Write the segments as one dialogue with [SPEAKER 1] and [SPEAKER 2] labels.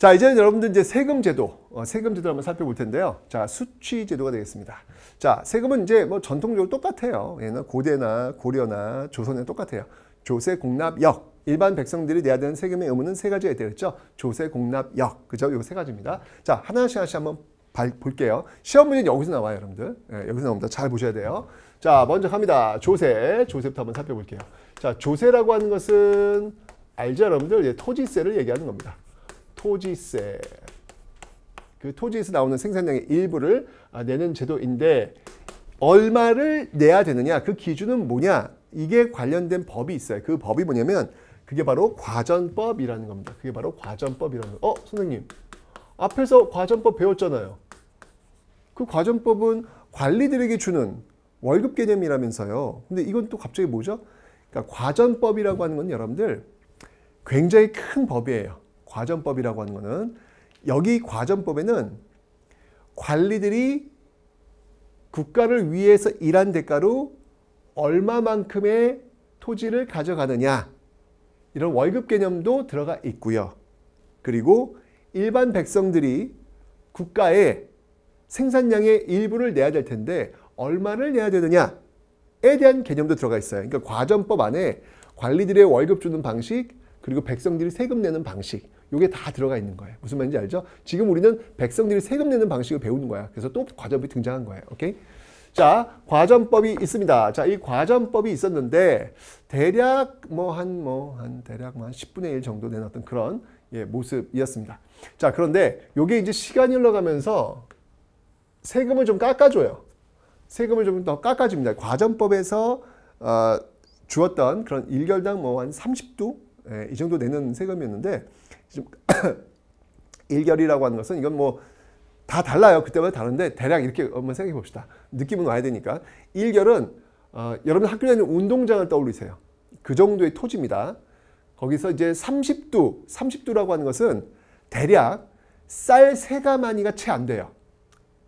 [SPEAKER 1] 자, 이제는 여러분들 이제 세금 제도, 어, 세금 제도 한번 살펴볼 텐데요. 자, 수취 제도가 되겠습니다. 자, 세금은 이제 뭐 전통적으로 똑같아요. 얘는 고대나 고려나 조선에 똑같아요. 조세, 공납, 역. 일반 백성들이 내야 되는 세금의 의무는 세 가지가 되겠죠. 조세, 공납, 역. 그죠? 요 세 가지입니다. 자, 하나씩 하나씩 한번 발, 볼게요. 시험 문제는 여기서 나와요, 여러분들. 예, 여기서 나옵니다. 잘 보셔야 돼요. 자, 먼저 갑니다. 조세. 조세부터 한번 살펴볼게요. 자, 조세라고 하는 것은 알죠, 여러분들? 예, 토지세를 얘기하는 겁니다. 토지세. 그 토지에서 나오는 생산량의 일부를 아, 내는 제도인데 얼마를 내야 되느냐? 그 기준은 뭐냐? 이게 관련된 법이 있어요. 그 법이 뭐냐면 그게 바로 과전법이라는 겁니다. 그게 바로 과전법이라는 거. 어, 선생님. 앞에서 과전법 배웠잖아요. 그 과전법은 관리들에게 주는 월급 개념이라면서요. 근데 이건 또 갑자기 뭐죠? 그러니까 과전법이라고 하는 건 여러분들 굉장히 큰 법이에요. 과전법이라고 하는 거는 여기 과전법에는 관리들이 국가를 위해서 일한 대가로 얼마만큼의 토지를 가져가느냐 이런 월급 개념도 들어가 있고요. 그리고 일반 백성들이 국가에 생산량의 일부를 내야 될 텐데 얼마를 내야 되느냐에 대한 개념도 들어가 있어요. 그러니까 과전법 안에 관리들의 월급 주는 방식 그리고 백성들이 세금 내는 방식 이게 다 들어가 있는 거예요. 무슨 말인지 알죠? 지금 우리는 백성들이 세금 내는 방식을 배우는 거야. 그래서 또 과전법이 등장한 거예요. 오케이? 자, 과전법이 있습니다. 자, 이 과전법이 있었는데 대략 뭐한 뭐 한 대략 뭐 한 10분의 1 정도 되는 어떤 그런 예, 모습이었습니다. 자, 그런데 요게 이제 시간이 흘러가면서 세금을 좀 깎아줘요. 세금을 좀 더 깎아줍니다. 과전법에서 어, 주었던 그런 일결당 뭐 한 30도 예, 이 정도 내는 세금이었는데 지금 일결이라고 하는 것은 이건 뭐 다 달라요. 그때마다 다른데 대략 이렇게 한번 생각해 봅시다. 느낌은 와야 되니까. 일결은 어, 여러분 학교에 있는 운동장을 떠올리세요. 그 정도의 토지입니다. 거기서 이제 30도, 30도라고 하는 것은 대략 쌀 세 가마니가 채 안 돼요.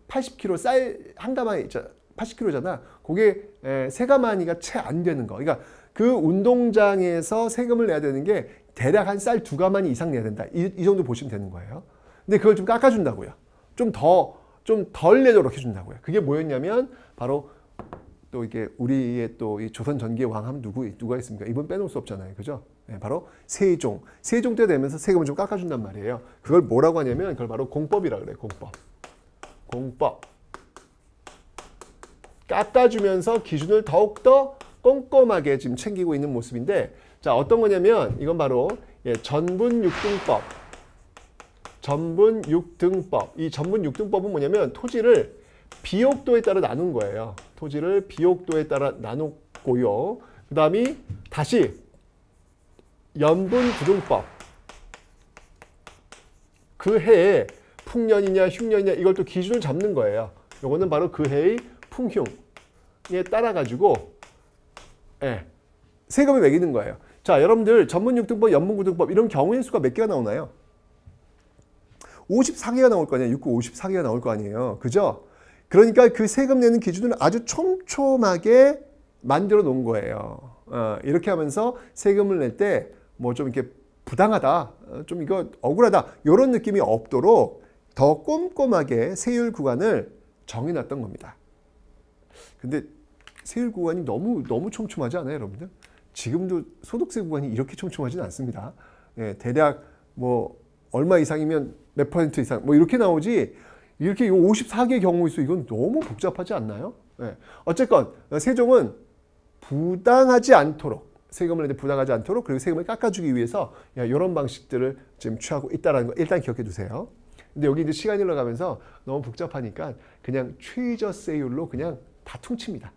[SPEAKER 1] 80kg 쌀 한 가마니 80kg잖아. 그게 세 가마니가 채 안 되는 거. 그러니까 그 운동장에서 세금을 내야 되는 게 대략 한 쌀 두 가마니 이상 내야 된다. 이, 이, 정도 보시면 되는 거예요. 근데 그걸 좀 깎아준다고요. 좀 더, 좀 덜 내도록 해준다고요. 그게 뭐였냐면 바로 또 이게 우리의 또 이 조선 전기의 왕 하면 누구, 누가 있습니까? 이분 빼놓을 수 없잖아요. 그죠? 네, 바로 세종. 세종 때 되면서 세금을 좀 깎아준단 말이에요. 그걸 뭐라고 하냐면 그걸 바로 공법이라 그래요. 공법. 공법. 깎아주면서 기준을 더욱더 꼼꼼하게 지금 챙기고 있는 모습인데 자 어떤 거냐면 이건 바로 예, 전분 육등법. 전분 육등법. 이 전분 육등법은 뭐냐면 토지를 비옥도에 따라 나눈 거예요. 토지를 비옥도에 따라 나눴고요. 그 다음이 다시 연분 구등법. 그 해에 풍년이냐 흉년이냐 이걸 또 기준을 잡는 거예요. 요거는 바로 그 해의 풍흉에 따라 가지고 예, 세금을 매기는 거예요. 자, 여러분들 전문육등법, 연문구등법 이런 경우의 수가 몇 개가 나오나요? 54개가 나올 거 아니에요. 6구 54개가 나올 거 아니에요. 그죠? 그러니까 그 세금 내는 기준을 아주 촘촘하게 만들어 놓은 거예요. 어, 이렇게 하면서 세금을 낼 때 뭐 좀 이렇게 부당하다, 어, 좀 이거 억울하다 이런 느낌이 없도록 더 꼼꼼하게 세율 구간을 정해놨던 겁니다. 근데 세율 구간이 너무 너무 촘촘하지 않아요, 여러분들? 지금도 소득세 구간이 이렇게 촘촘하지는 않습니다. 예, 대략 뭐 얼마 이상이면 몇 퍼센트 이상 뭐 이렇게 나오지 이렇게 54개 경우 수 이건 너무 복잡하지 않나요? 예. 어쨌건 세종은 부당하지 않도록 세금을 내는데 부당하지 않도록 그리고 세금을 깎아주기 위해서 이런 방식들을 지금 취하고 있다는 거 일단 기억해 두세요. 근데 여기 이제 시간이 흘러가면서 너무 복잡하니까 그냥 최저세율로 그냥 다 퉁칩니다.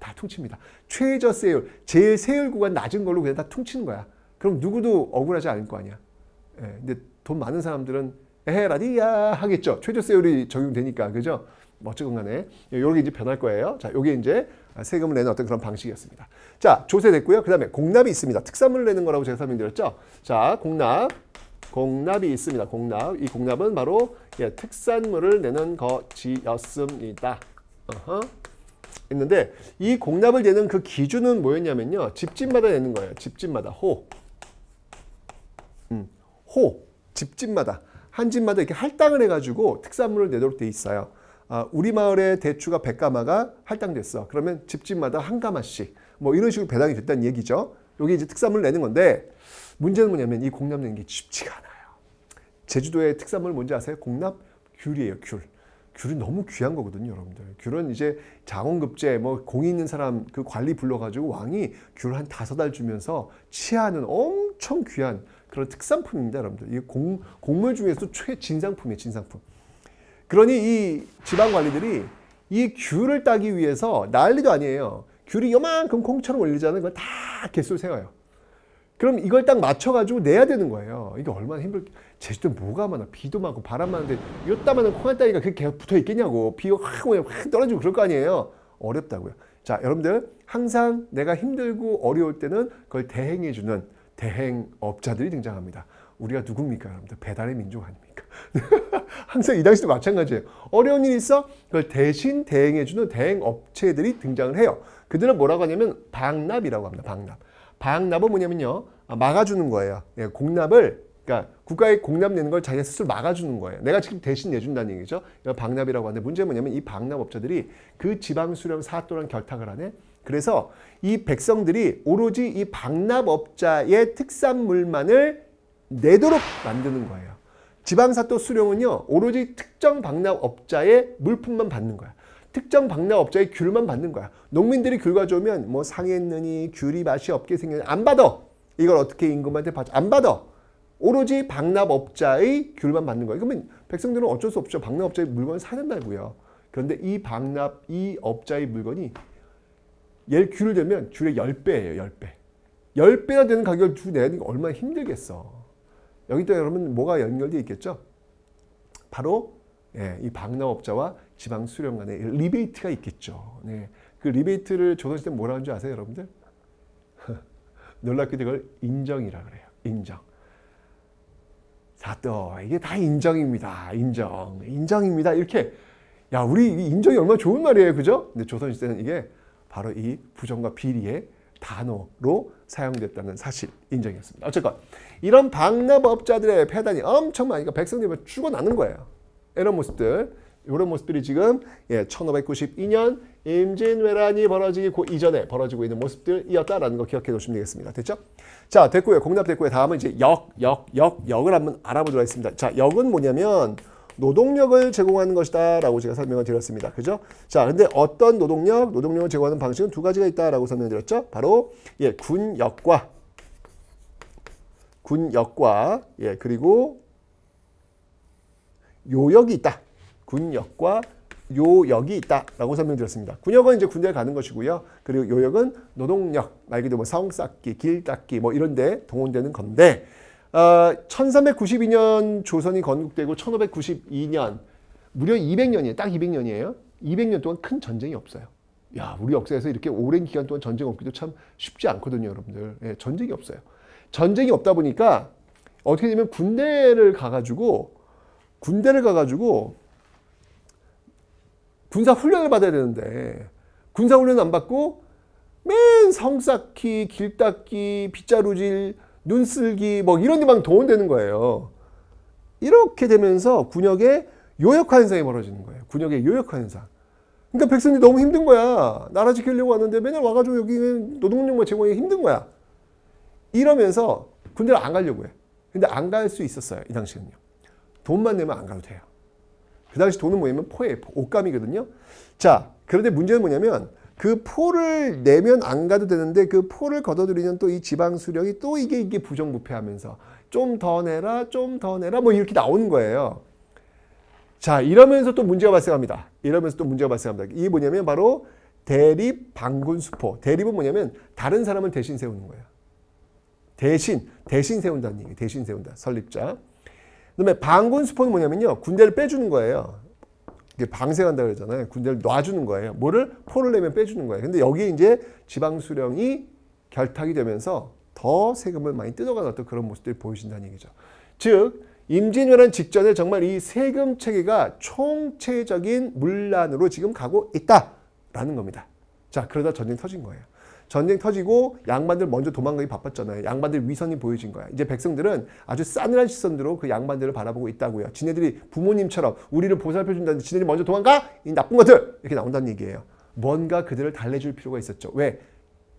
[SPEAKER 1] 다 퉁칩니다. 최저 세율, 제일 세율 구간 낮은 걸로 그냥 다 퉁치는 거야. 그럼 누구도 억울하지 않을 거 아니야. 예, 근데 돈 많은 사람들은 에라디야 하겠죠. 최저 세율이 적용되니까 그죠? 뭐 어쨌건 간에 요게 이제 변할 거예요. 자, 요게 이제 세금을 내는 어떤 그런 방식이었습니다. 자, 조세 됐고요. 그 다음에 공납이 있습니다. 특산물을 내는 거라고 제가 설명드렸죠. 자, 공납. 공납이 있습니다. 공납. 이 공납은 바로 예, 특산물을 내는 것이었습니다. 어허. 있는데 이 공납을 내는 그 기준은 뭐였냐면요. 집집마다 내는 거예요. 집집마다 호. 음, 호. 집집마다 한 집마다 이렇게 할당을 해가지고 특산물을 내도록 돼 있어요. 아, 우리 마을의 대추가 100가마가 할당됐어. 그러면 집집마다 한 가마씩 뭐 이런 식으로 배당이 됐다는 얘기죠. 여기 이제 특산물 내는 건데 문제는 뭐냐면 이 공납 내는 게 쉽지가 않아요. 제주도의 특산물 뭔지 아세요? 공납 귤이에요, 귤. 귤은 너무 귀한 거거든요, 여러분들. 귤은 이제 장원급제, 뭐 공이 있는 사람 그 관리 불러가지고 왕이 귤 한 다섯 알 주면서 치하는 엄청 귀한 그런 특산품입니다, 여러분들. 이 공, 곡물 중에서 최진상품이에요, 진상품. 그러니 이 지방 관리들이 이 귤을 따기 위해서 난리도 아니에요. 귤이 요만큼 콩처럼 올리잖아요. 그걸 다 개수를 세워요. 그럼 이걸 딱 맞춰가지고 내야 되는 거예요. 이게 얼마나 힘들, 제주도 뭐가 많아. 비도 많고 바람 많은데 요따만한 콩한 따위가 그렇게 붙어 있겠냐고. 비가 확확 떨어지고 그럴 거 아니에요. 어렵다고요. 자, 여러분들 항상 내가 힘들고 어려울 때는 그걸 대행해주는 대행업자들이 등장합니다. 우리가 누굽니까, 여러분들? 배달의 민족 아닙니까? 항상 이 당시도 마찬가지예요. 어려운 일 있어? 그걸 대신 대행해주는 대행업체들이 등장을 해요. 그들은 뭐라고 하냐면 방납이라고 합니다. 방납. 방납은 뭐냐면요. 아, 막아주는 거예요. 예, 공납을 그러니까 국가에 공납 내는 걸 자기가 스스로 막아주는 거예요. 내가 지금 대신 내준다는 얘기죠. 방납이라고 하는데 문제는 뭐냐면 이 방납업자들이 그 지방 수령 사또랑 결탁을 하네. 그래서 이 백성들이 오로지 이 방납업자의 특산물만을 내도록 만드는 거예요. 지방사또 수령은요 오로지 특정 방납업자의 물품만 받는 거야. 특정 방납업자의 귤만 받는 거야. 농민들이 귤 가져오면 뭐 상했느니 귤이 맛이 없게 생겼니 안 받아. 이걸 어떻게 임금한테 받아? 안 받아. 오로지 방납업자의 귤만 받는 거예요. 그러면 백성들은 어쩔 수 없죠. 방납업자의 물건을 사는다고요. 그런데 이 방납, 이 업자의 물건이 얘 귤을 들면 귤의 10배예요. 10배. 10배나 되는 가격을 주고 내야 되니까 얼마나 힘들겠어. 여기 또 여러분 뭐가 연결되어 있겠죠? 바로 예, 이 방납업자와 지방 수령 간에 리베이트가 있겠죠. 네. 그 리베이트를 조선시대 뭐라 하는 줄 아세요, 여러분들? 놀랍게도 이걸 인정이라 그래요. 인정. 사또 이게 다 인정입니다. 인정. 인정입니다. 이렇게 야, 우리 인정이 얼마나 좋은 말이에요. 그죠? 근데 조선시대는 이게 바로 이 부정과 비리의 단어로 사용됐다는 사실 인정이었습니다. 어쨌건 이런 방납업자들의 폐단이 엄청 많으니까 백성들이 죽어나는 거예요. 이런 모습들 이런 모습들이 지금 예, 1592년 임진왜란이 벌어지기 이전에 벌어지고 있는 모습들이었다라는 거 기억해 두시면 되겠습니다. 됐죠? 자, 됐고요. 공납 됐고요. 다음은 이제 역, 역, 역, 역을 한번 알아보도록 하겠습니다. 자, 역은 뭐냐면 노동력을 제공하는 것이다 라고 제가 설명을 드렸습니다. 그죠? 자, 근데 어떤 노동력, 노동력을 제공하는 방식은 두 가지가 있다라고 설명드렸죠. 바로 예, 군역과 군역과 예, 그리고 요역이 있다. 군역과 요역이 있다라고 설명드렸습니다. 군역은 이제 군대에 가는 것이고요. 그리고 요역은 노동력, 말 그대로 뭐 사홍 쌓기, 길 닦기 뭐 이런 데 동원되는 건데 어, 1392년 조선이 건국되고 1592년 무려 200년이에요. 딱 200년이에요. 200년 동안 큰 전쟁이 없어요. 야, 우리 역사에서 이렇게 오랜 기간 동안 전쟁 없기도 참 쉽지 않거든요, 여러분들. 예, 전쟁이 없어요. 전쟁이 없다 보니까 어떻게 되면 군대를 가가지고 군대를 가가지고 군사 훈련을 받아야 되는데 군사 훈련 안 받고 맨 성쌓기, 길 닦기, 빗자루질, 눈 쓸기 뭐 이런 데만 동원되는 거예요. 이렇게 되면서 군역의 요역화 현상이 벌어지는 거예요. 군역의 요역화 현상. 그러니까 백성들이 너무 힘든 거야. 나라 지키려고 왔는데 맨날 와가지고 여기 노동력만 제공하기 힘든 거야. 이러면서 군대를 안 가려고 해. 근데 안 갈 수 있었어요. 이 당시는요. 돈만 내면 안 가도 돼요. 그 당시 돈은 뭐냐면 포예요. 옷감이거든요. 자, 그런데 문제는 뭐냐면 그 포를 내면 안 가도 되는데 그 포를 걷어들이는 또 이 지방 수령이 또 이게 이게 부정부패하면서 좀 더 내라, 좀 더 내라 뭐 이렇게 나오는 거예요. 자, 이러면서 또 문제가 발생합니다. 이러면서 또 문제가 발생합니다. 이게 뭐냐면 바로 대립 방군 수포. 대립은 뭐냐면 다른 사람을 대신 세우는 거예요. 대신 대신 세운다는 얘기. 대신 세운다. 설립자. 그다음에 방군 수포는 뭐냐면요. 군대를 빼주는 거예요. 방생한다 그러잖아요. 군대를 놔주는 거예요. 뭐를 포를 내면 빼주는 거예요. 근데 여기 이제 지방 수령이 결탁이 되면서 더 세금을 많이 뜯어가는 어떤 그런 모습들이 보여진다는 얘기죠. 즉 임진왜란 직전에 정말 이 세금 체계가 총체적인 문란으로 지금 가고 있다라는 겁니다. 자 그러다 전쟁 터진 거예요. 전쟁 터지고 양반들 먼저 도망가기 바빴잖아요. 양반들 위선이 보여진 거야. 이제 백성들은 아주 싸늘한 시선으로 그 양반들을 바라보고 있다고요. 지네들이 부모님처럼 우리를 보살펴준다는데 지네들이 먼저 도망가? 이 나쁜 것들! 이렇게 나온다는 얘기예요. 뭔가 그들을 달래줄 필요가 있었죠. 왜?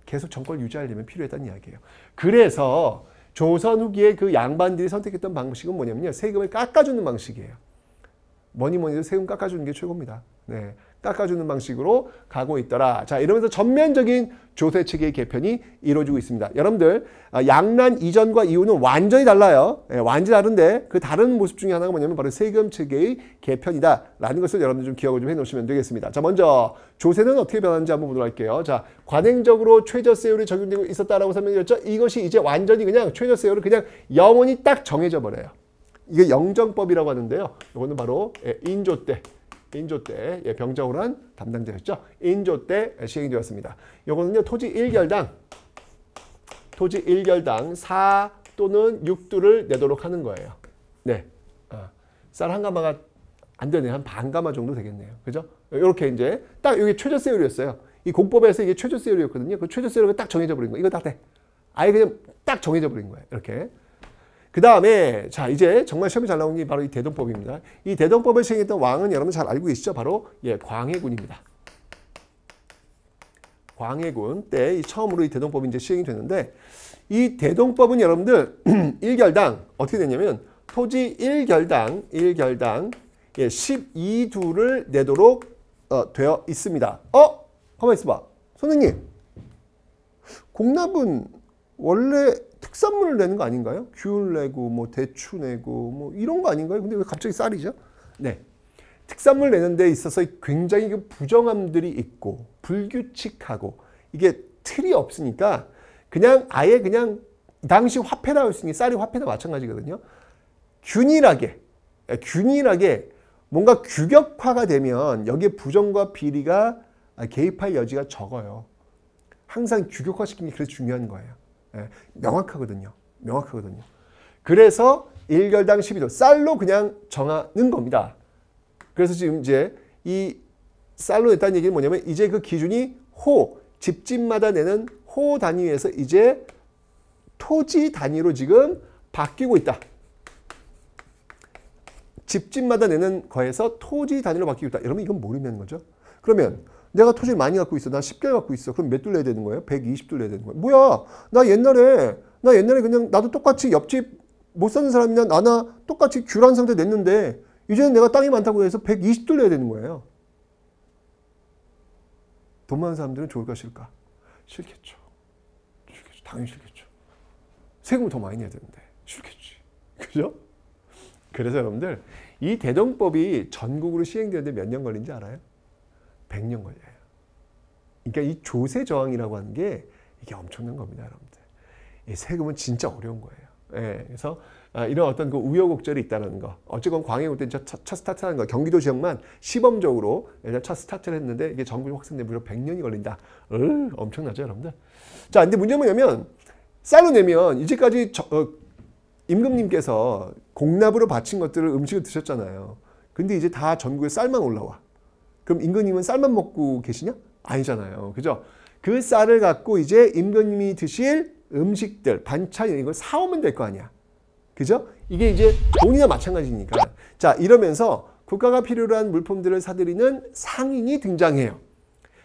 [SPEAKER 1] 계속 정권을 유지하려면 필요했다는 이야기예요. 그래서 조선 후기에 그 양반들이 선택했던 방식은 뭐냐면요. 세금을 깎아주는 방식이에요. 뭐니 뭐니 해도 세금 깎아주는 게 최고입니다. 네. 깎아주는 방식으로 가고 있더라. 자, 이러면서 전면적인 조세 체계의 개편이 이루어지고 있습니다. 여러분들, 아, 양난 이전과 이후는 완전히 달라요. 예, 완전히 다른데 그 다른 모습 중에 하나가 뭐냐면 바로 세금 체계의 개편이다라는 것을 여러분들 좀 기억을 좀 해놓으시면 되겠습니다. 자, 먼저 조세는 어떻게 변하는지 한번 보도록 할게요. 자, 관행적으로 최저세율이 적용되고 있었다라고 설명드렸죠. 이것이 이제 완전히 그냥 최저세율을 그냥 영원히 딱 정해져 버려요. 이게 영정법이라고 하는데요. 이거는 바로 예, 인조 때 인조 때 예, 병자호란 담당자였죠. 인조 때 시행이 되었습니다. 이거는요 토지 1결당 토지 1결당 4 또는 6두를 내도록 하는 거예요. 네. 어, 쌀한 가마가 안 되네. 한 반 가마 정도 되겠네요. 그죠? 이렇게 이제 딱 여기 최저세율이었어요. 이 공법에서 이게 최저세율이었거든요. 그 최저세율을 딱 정해져 버린 거. 이거 다 돼. 아예 그냥 딱 정해져 버린 거예요. 이렇게. 그 다음에 자 이제 정말 시험이 잘 나온 게 바로 이 대동법입니다. 이 대동법을 시행했던 왕은 여러분 잘 알고 계시죠? 바로 예 광해군입니다. 광해군 때 처음으로 이 대동법이 이제 시행이 됐는데 이 대동법은 여러분들 1결당 어떻게 됐냐면 토지 1결당 1결당 예, 12두를 내도록 어, 되어 있습니다. 어? 가만 있어봐. 선생님 공납은 원래 특산물을 내는 거 아닌가요? 귤 내고 뭐 대추 내고 뭐 이런 거 아닌가요? 근데 왜 갑자기 쌀이죠? 네. 특산물 내는 데 있어서 굉장히 그 부정함들이 있고 불규칙하고 이게 틀이 없으니까 그냥 아예 그냥 당시 화폐라 할 수 있는 쌀이 화폐나 마찬가지거든요. 균일하게 균일하게 뭔가 규격화가 되면 여기에 부정과 비리가 개입할 여지가 적어요. 항상 규격화시키는 게 그래서 중요한 거예요. 예, 명확하거든요. 명확하거든요. 그래서 1결당 12도 쌀로 그냥 정하는 겁니다. 그래서 지금 이제 이 쌀로 냈다는 얘기는 뭐냐면 이제 그 기준이 호, 집집마다 내는 호 단위에서 이제 토지 단위로 지금 바뀌고 있다. 집집마다 내는 거에서 토지 단위로 바뀌고 있다. 여러분 이건 모르는 거죠. 그러면 내가 토지를 많이 갖고 있어. 나 10개 갖고 있어. 그럼 몇둘 내야 되는 거예요? 120둘 내야 되는 거예요. 뭐야? 나 옛날에 나 옛날에 그냥 나도 똑같이 옆집 못 사는 사람이나 나나 똑같이 귤한 상태 냈는데 이제는 내가 땅이 많다고 해서 120둘 내야 되는 거예요. 돈 많은 사람들은 좋을까 싫을까? 싫겠죠. 싫겠죠. 당연히 싫겠죠. 세금을 더 많이 내야 되는데 싫겠지. 그죠? 그래서 여러분들 이 대동법이 전국으로 시행되는데 몇 년 걸린지 알아요? 100년 걸려요. 그러니까 이 조세 저항이라고 하는 게 이게 엄청난 겁니다, 여러분들. 이 세금은 진짜 어려운 거예요. 예, 그래서 아, 이런 어떤 그 우여곡절이 있다는 거. 어쨌건 광해군 때첫 첫 스타트하는 거. 경기도 지역만 시범적으로 첫 스타트를 했는데 이게 전국에 확산되 무려 100년이 걸린다. 으, 엄청나죠, 여러분들. 자, 근데 문제는 뭐냐면 쌀로 내면 이제까지 저, 어, 임금님께서 공납으로 바친 것들을 음식을 드셨잖아요. 근데 이제 다 전국에 쌀만 올라와. 그럼 임금님은 쌀만 먹고 계시냐? 아니잖아요. 그죠? 그 쌀을 갖고 이제 임금님이 드실 음식들, 반찬 이런 걸 사오면 될 거 아니야. 그죠? 이게 이제 돈이나 마찬가지니까. 자, 이러면서 국가가 필요로 한 물품들을 사들이는 상인이 등장해요.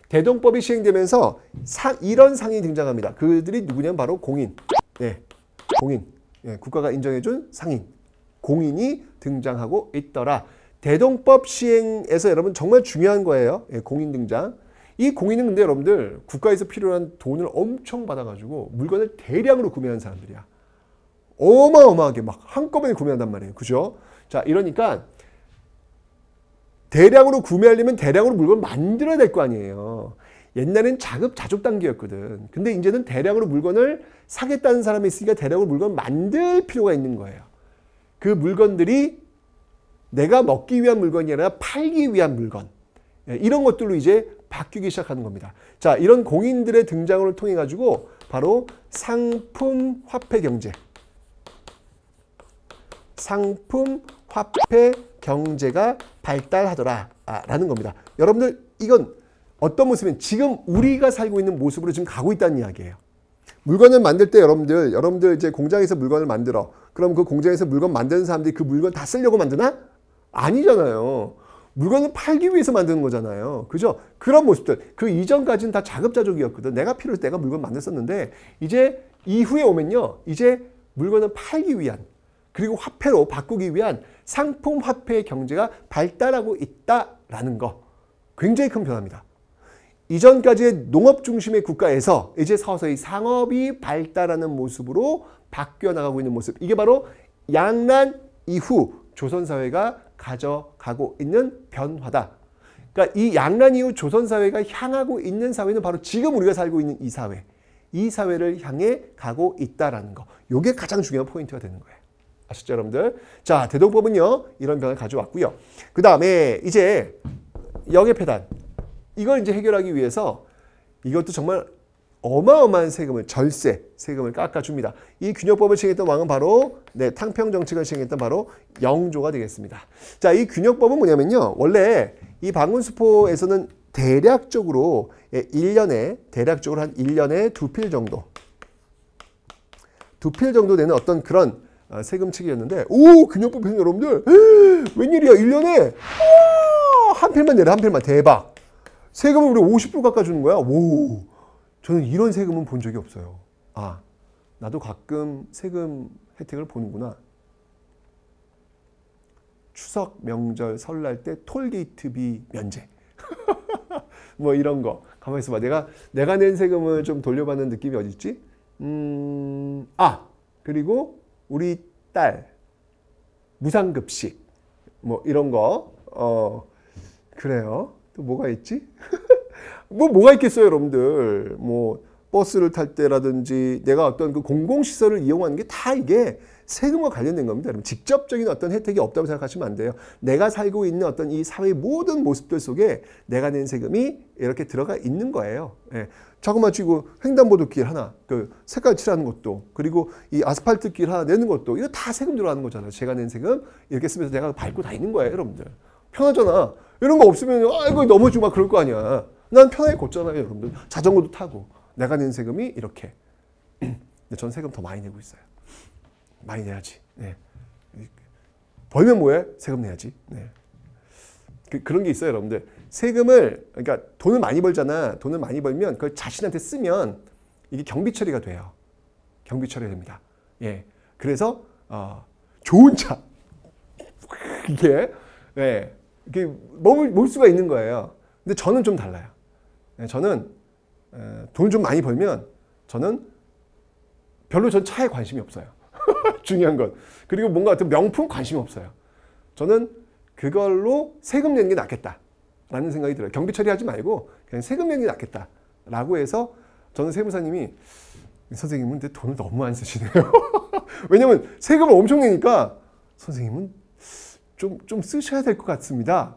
[SPEAKER 1] 대동법이 시행되면서 사, 이런 상인이 등장합니다. 그들이 누구냐면 바로 공인. 네, 공인. 네, 국가가 인정해준 상인. 공인이 등장하고 있더라. 대동법 시행에서 여러분 정말 중요한 거예요. 예, 공인 등장. 이 공인은 근데 여러분들 국가에서 필요한 돈을 엄청 받아가지고 물건을 대량으로 구매하는 사람들이야. 어마어마하게 막 한꺼번에 구매한단 말이에요. 그죠? 자, 이러니까 대량으로 구매하려면 대량으로 물건을 만들어야 될 거 아니에요. 옛날엔 자급 자족 단계였거든. 근데 이제는 대량으로 물건을 사겠다는 사람이 있으니까 대량으로 물건을 만들 필요가 있는 거예요. 그 물건들이 내가 먹기 위한 물건이 아니라 팔기 위한 물건. 예, 이런 것들로 이제 바뀌기 시작하는 겁니다. 자, 이런 공인들의 등장을 통해 가지고 바로 상품 화폐 경제. 상품 화폐 경제가 발달하더라. 라는 겁니다. 여러분들, 이건 어떤 모습은 지금 우리가 살고 있는 모습으로 지금 가고 있다는 이야기예요. 물건을 만들 때 여러분들 여러분들 이제 공장에서 물건을 만들어. 그럼 그 공장에서 물건 만드는 사람들이 그 물건 다 쓰려고 만드나? 아니잖아요. 물건을 팔기 위해서 만드는 거잖아요. 그죠? 그런 모습들. 그 이전까지는 다 자급자족이었거든. 내가 필요해서 내가 물건 만들었는데 이제 이후에 오면요. 이제 물건을 팔기 위한 그리고 화폐로 바꾸기 위한 상품 화폐의 경제가 발달하고 있다라는 거. 굉장히 큰 변화입니다. 이전까지의 농업 중심의 국가에서 이제 서서히 상업이 발달하는 모습으로 바뀌어 나가고 있는 모습. 이게 바로 양난 이후 조선 사회가 가져가고 있는 변화다. 그러니까 이 양난 이후 조선 사회가 향하고 있는 사회는 바로 지금 우리가 살고 있는 이 사회. 이 사회를 향해 가고 있다라는 거. 이게 가장 중요한 포인트가 되는 거예요. 아시죠, 여러분들? 자, 대동법은요. 이런 변화를 가져왔고요. 그 다음에 이제 역외폐단. 이걸 이제 해결하기 위해서 이것도 정말 어마어마한 세금을 절세 세금을 깎아줍니다. 이 균역법을 시행했던 왕은 바로 네, 탕평 정책을 시행했던 바로 영조가 되겠습니다. 자, 이 균역법은 뭐냐면요. 원래 이 방문수포에서는 대략적으로 1년에 예, 대략적으로 한 1년에 두 필 정도 두 필 정도 되는 어떤 그런 어, 세금칙이었는데 오 균역법 행 여러분들! 웬일이야 1년에? 한 필만 내려 한 필만. 대박! 세금을 우리 50% 깎아주는 거야? 오 저는 이런 세금은 본 적이 없어요. 아, 나도 가끔 세금 혜택을 보는구나. 추석, 명절, 설날 때 톨게이트비 면제. 뭐 이런 거. 가만히 있어봐. 내가, 내가 낸 세금을 좀 돌려받는 느낌이 어디 있지? 음, 아, 그리고 우리 딸, 무상급식. 뭐 이런 거. 어, 그래요. 또 뭐가 있지? 뭐 뭐가 있겠어요, 여러분들. 뭐 버스를 탈 때라든지 내가 어떤 그 공공시설을 이용하는 게 다 이게 세금과 관련된 겁니다. 여러분 직접적인 어떤 혜택이 없다고 생각하시면 안 돼요. 내가 살고 있는 어떤 이 사회의 모든 모습들 속에 내가 낸 세금이 이렇게 들어가 있는 거예요. 예. 자그마치고 횡단보도길 하나, 그 색깔 칠하는 것도, 그리고 이 아스팔트 길 하나 내는 것도 이거 다 세금 들어가는 거잖아요. 제가 낸 세금 이렇게 쓰면서 내가 밟고 다니는 거예요, 여러분들. 편하잖아. 이런 거 없으면 아 이거 넘어지고 막 그럴 거 아니야. 난 편하게 걷잖아요, 여러분들. 자전거도 타고. 내가 낸 세금이 이렇게. 근데 전 세금 더 많이 내고 있어요. 많이 내야지. 네. 벌면 뭐해? 세금 내야지. 네. 그, 그런 게 있어요, 여러분들. 세금을 그러니까 돈을 많이 벌잖아. 돈을 많이 벌면 그걸 자신한테 쓰면 이게 경비 처리가 돼요. 경비 처리가 됩니다. 예. 그래서 어, 좋은 차 이게 예. 이게 먹을 먹을 수가 있는 거예요. 근데 저는 좀 달라요. 네, 저는 돈 좀 많이 벌면 저는 별로 전 차에 관심이 없어요. 중요한 건. 그리고 뭔가 어떤 명품 관심 없어요. 저는 그걸로 세금 내는 게 낫겠다라는 생각이 들어요. 경비 처리하지 말고 그냥 세금 내는 게 낫겠다라고 해서 저는 세무사님이 선생님은 근데 돈을 너무 안 쓰시네요. 왜냐면 세금을 엄청 내니까 선생님은 좀, 좀 쓰셔야 될 것 같습니다.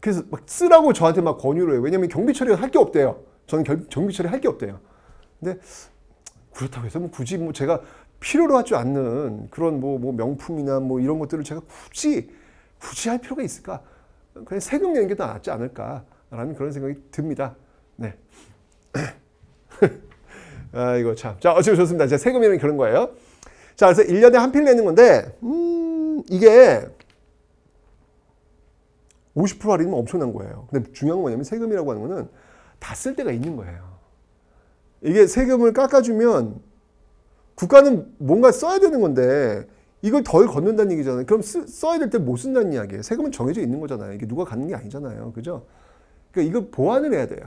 [SPEAKER 1] 그래서 막 쓰라고 저한테 막 권유를 해요. 왜냐면 경비 처리가 할게 없대요. 저는 경, 경비 처리 할 게 없대요. 근데 그렇다고 해서 뭐 굳이 뭐 제가 필요로 하지 않는 그런 뭐, 뭐 명품이나 뭐 이런 것들을 제가 굳이 굳이 할 필요가 있을까? 그냥 세금 내는 게 더 낫지 않을까라는 그런 생각이 듭니다. 네. 아, 이거 참. 자, 어찌 좋습니다. 제 세금이라는 그런 거예요. 자, 그래서 1년에 한 필 내는 건데, 음, 이게 50% 할인이면 엄청난 거예요. 근데 중요한 건 뭐냐면 세금이라고 하는 거는 다 쓸 때가 있는 거예요. 이게 세금을 깎아주면 국가는 뭔가 써야 되는 건데 이걸 덜 걷는다는 얘기잖아요. 그럼 쓰, 써야 될 때 못 쓴다는 이야기예요. 세금은 정해져 있는 거잖아요. 이게 누가 갖는 게 아니잖아요. 그죠? 그러니까 이거 보완을 해야 돼요.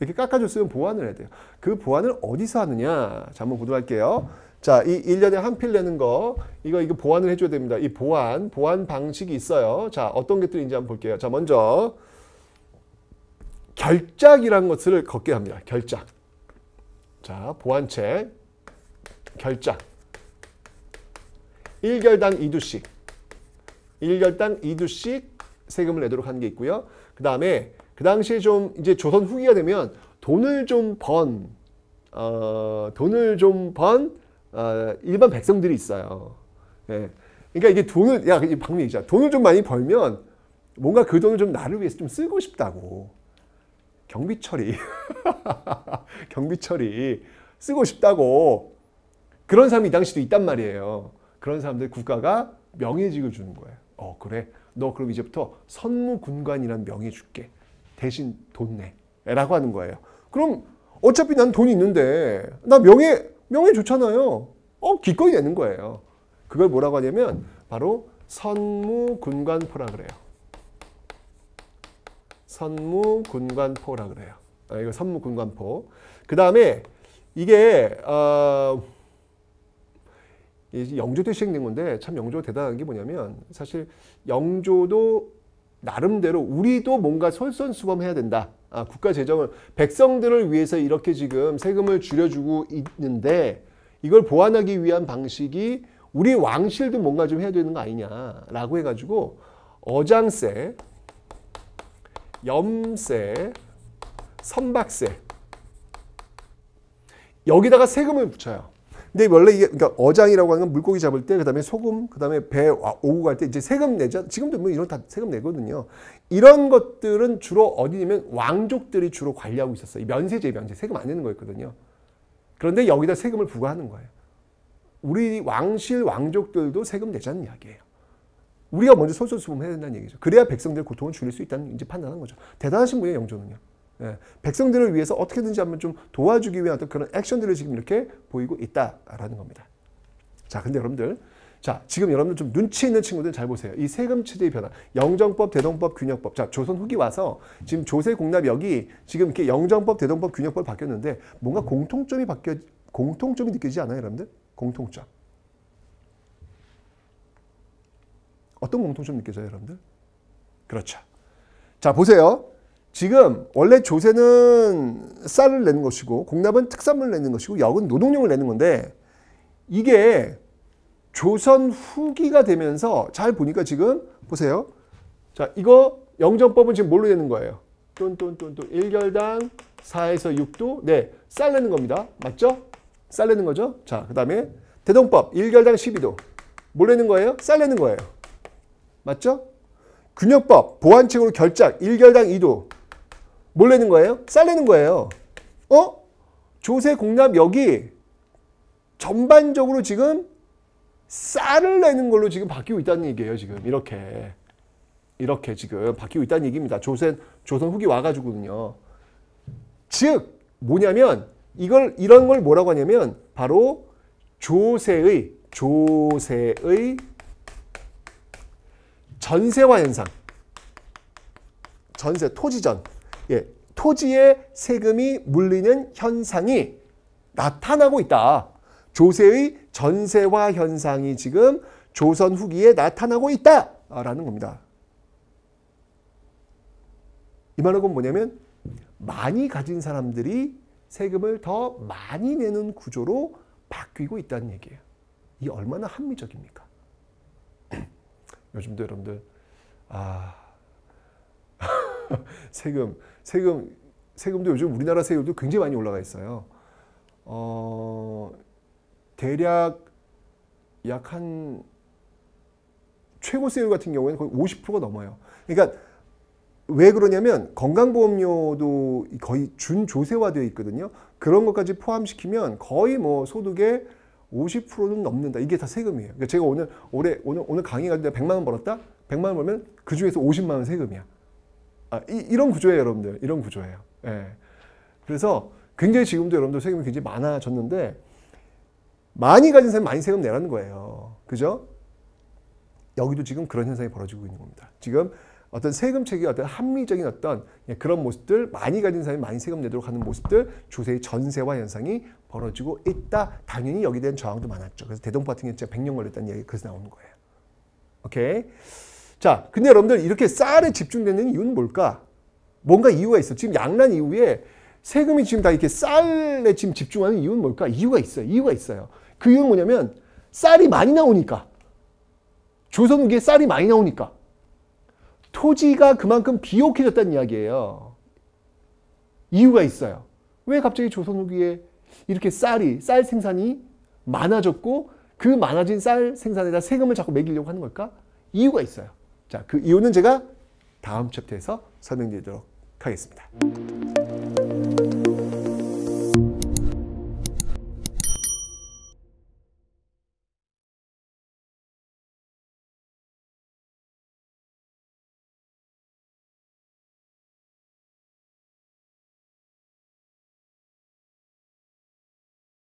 [SPEAKER 1] 이렇게 깎아줬으면 보완을 해야 돼요. 그 보완을 어디서 하느냐? 자, 한번 보도록 할게요. 자, 이 1년에 한 필 내는 거, 이거, 이거 보완을 해줘야 됩니다. 이 보완, 보완 방식이 있어요. 자, 어떤 것들인지 한번 볼게요. 자, 먼저, 결작이라는 것을 걷게 합니다. 결작. 자, 보완책, 결작. 1결당 2두씩. 1결당 2두씩 세금을 내도록 하는 게 있고요. 그 다음에 그 당시에 좀 이제 조선 후기가 되면 돈을 좀 번, 어, 돈을 좀 번 어, 일반 백성들이 있어요. 예. 그러니까 이게 돈을 야 방금 얘기잖아. 돈을 좀 많이 벌면 뭔가 그 돈을 좀 나를 위해서 좀 쓰고 싶다고. 경비 처리 경비 처리 쓰고 싶다고 그런 사람이 이 당시도 있단 말이에요. 그런 사람들 국가가 명예직을 주는 거예요. 어 그래 너 그럼 이제부터 선무군관이라는 명예 줄게 대신 돈 내. 라고 하는 거예요. 그럼 어차피 난 돈이 있는데 나 명예 명예 좋잖아요. 어 기꺼이 내는 거예요. 그걸 뭐라고 하냐면 바로 선무군관포라 그래요. 선무군관포라 그래요. 아, 이거 선무군관포. 그 다음에 이게 어, 영조도 시행된 건데 참 영조가 대단한 게 뭐냐면 사실 영조도 나름대로 우리도 뭔가 솔선수범해야 된다. 아, 국가 재정을 백성들을 위해서 이렇게 지금 세금을 줄여주고 있는데 이걸 보완하기 위한 방식이 우리 왕실도 뭔가 좀 해야 되는 거 아니냐라고 해가지고 어장세, 염세, 선박세 여기다가 세금을 붙여요. 근데 원래 이게 그러니까 어장이라고 하는 건 물고기 잡을 때 그다음에 소금 그다음에 배 오고 갈 때 이제 세금 내죠. 지금도 뭐 이런 다 세금 내거든요. 이런 것들은 주로 어디냐면 왕족들이 주로 관리하고 있었어요. 면세제 면세 세금 안 내는 거였거든요. 그런데 여기다 세금을 부과하는 거예요. 우리 왕실 왕족들도 세금 내자는 이야기예요. 우리가 먼저 솔솔수범해야 된다는 얘기죠. 그래야 백성들 고통을 줄일 수 있다는 이제 판단한 거죠. 대단하신 분이에요, 영조는요. 예, 백성들을 위해서 어떻게든지 한번 좀 도와주기 위한 어떤 그런 액션들을 지금 이렇게 보이고 있다라는 겁니다. 자, 근데 여러분들, 자, 지금 여러분들 좀 눈치 있는 친구들 잘 보세요. 이 세금 체제의 변화, 영정법, 대동법, 균역법. 자, 조선 후기 와서 지금 조세 공납역이 지금 이렇게 영정법, 대동법, 균역법 바뀌었는데 뭔가 공통점이 바뀌어 공통점이 느껴지지 않아요, 여러분들? 공통점. 어떤 공통점 느껴져요, 여러분들? 그렇죠. 자, 보세요. 지금 원래 조세는 쌀을 내는 것이고 공납은 특산물을 내는 것이고 역은 노동력을 내는 건데 이게 조선 후기가 되면서 잘 보니까 지금 보세요. 자, 이거 영정법은 지금 뭘로 되는 거예요? 똔똔똔똔 1결당 4에서 6도 네, 쌀 내는 겁니다. 맞죠? 쌀 내는 거죠? 자, 그 다음에 대동법 1결당 12도 뭘 내는 거예요? 쌀 내는 거예요. 맞죠? 균역법 보완책으로 결작 1결당 2도 뭘 내는 거예요? 쌀 내는 거예요. 어? 조세 공납 여기 전반적으로 지금 쌀을 내는 걸로 지금 바뀌고 있다는 얘기예요. 지금 이렇게 이렇게 지금 바뀌고 있다는 얘기입니다. 조선 조선 후기 와가지고는요. 즉 뭐냐면 이걸 이런 걸 뭐라고 하냐면 바로 조세의 조세의 전세화 현상. 전세 토지전 예, 토지의 세금이 물리는 현상이 나타나고 있다. 조세의 전세화 현상이 지금 조선 후기에 나타나고 있다라는 겁니다. 이 말은 뭐냐면 많이 가진 사람들이 세금을 더 많이 내는 구조로 바뀌고 있다는 얘기예요. 이 얼마나 합리적입니까? 요즘도 여러분들 아 세금, 세금, 세금도 요즘 우리나라 세금도 굉장히 많이 올라가 있어요. 어, 대략 약 한 최고 세율 같은 경우에는 거의 50%가 넘어요. 그러니까 왜 그러냐면 건강보험료도 거의 준조세화되어 있거든요. 그런 것까지 포함시키면 거의 뭐 소득의 50%는 넘는다. 이게 다 세금이에요. 그러니까 제가 오늘 올해 오늘 오늘 강의 가는데 100만 원 벌었다. 100만 원 벌면 그 중에서 50만 원 세금이야. 아, 이, 런 구조예요, 여러분들. 이런 구조예요. 예. 그래서 굉장히 지금도 여러분들 세금이 굉장히 많아졌는데 많이 가진 사람이 많이 세금 내라는 거예요. 그죠? 여기도 지금 그런 현상이 벌어지고 있는 겁니다. 지금 어떤 세금 체계 어떤 합리적인 어떤 예, 그런 모습들 많이 가진 사람이 많이 세금 내도록 하는 모습들 조세의 전세화 현상이 벌어지고 있다. 당연히 여기에 대한 저항도 많았죠. 그래서 대동법 같은 경우는 진짜 100년 걸렸다는 얘기 그래서 나오는 거예요. 오케이. 자, 근데 여러분들 이렇게 쌀에 집중되는 이유는 뭘까? 뭔가 이유가 있어. 지금 양란 이후에 세금이 지금 다 이렇게 쌀에 지금 집중하는 이유는 뭘까? 이유가 있어요. 이유가 있어요. 그 이유는 뭐냐면 쌀이 많이 나오니까. 조선 후기에 쌀이 많이 나오니까. 토지가 그만큼 비옥해졌다는 이야기예요. 이유가 있어요. 왜 갑자기 조선 후기에 이렇게 쌀이, 쌀 생산이 많아졌고 그 많아진 쌀 생산에다 세금을 자꾸 매기려고 하는 걸까? 이유가 있어요. 자, 그 이유는 제가 다음 챕터에서 설명드리도록 하겠습니다.